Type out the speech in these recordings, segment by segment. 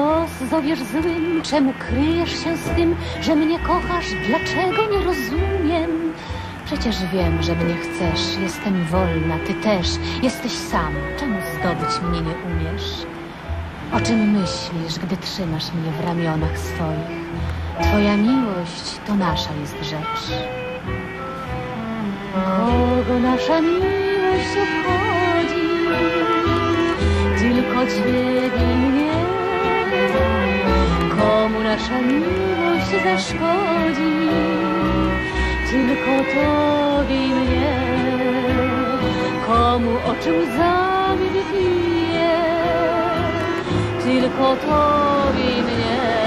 Los zowiesz złym? Czemu kryjesz się z tym, że mnie kochasz? Dlaczego nie rozumiem? Przecież wiem, że mnie chcesz. Jestem wolna, ty też. Jesteś sam. Czemu zdobyć mnie nie umiesz? O czym myślisz, gdy trzymasz mnie w ramionach swoich? Twoja miłość to nasza jest rzecz. Kogo nasza miłość obchodzi? Tylko ciebie nasza miłość zaszkodzi? Tylko tobie i mnie. Komu oczy łzami wypije? Tylko tobie i mnie.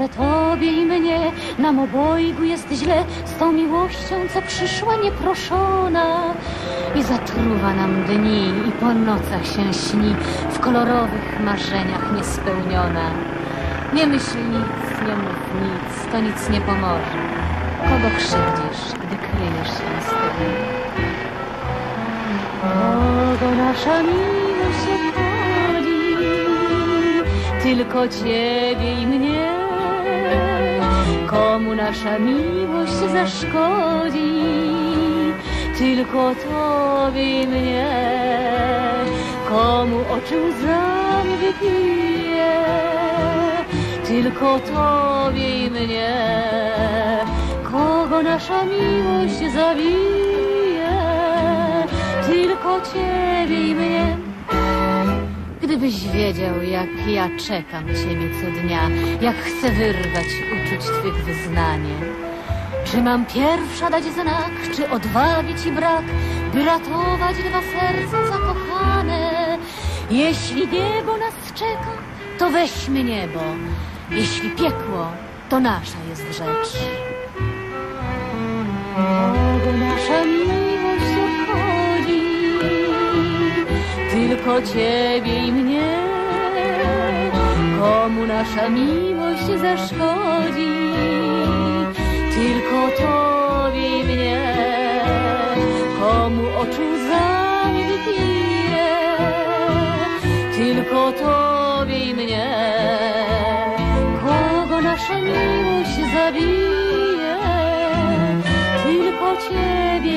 Że tobie i mnie nam obojgu jest źle z tą miłością, co przyszła nieproszona i zatruwa nam dni i po nocach się śni w kolorowych marzeniach niespełniona. Nie myśl nic, nie mów nic, to nic nie pomoże. Kogo krzywdzisz, gdy kryjesz się z tym? Kogo nasza miłość obchodzi? Tylko ciebie i mnie. Komu nasza miłość zaszkodzi? Tylko tobie i mnie. Komu oczy łzami wypije? Tylko tobie i mnie. Kogo nasza miłość zabije? Tylko ciebie i mnie. Gdybyś wiedział, jak ja czekam ciebie co dnia, jak chcę wyrwać uczuć twych wyznanie. Czy mam pierwsza dać znak, czy odwagi ci brak, by ratować dwa serca zakochane? Jeśli niebo nas czeka, to weźmy niebo. Jeśli piekło, to nasza jest rzecz. tylko ciebie i mnie. Komu nasza miłość zaszkodzi, tylko tobie i mnie. Komu oczu łzami wypije, tylko tobie i mnie. Kogo nasza miłość zabije, tylko ciebie.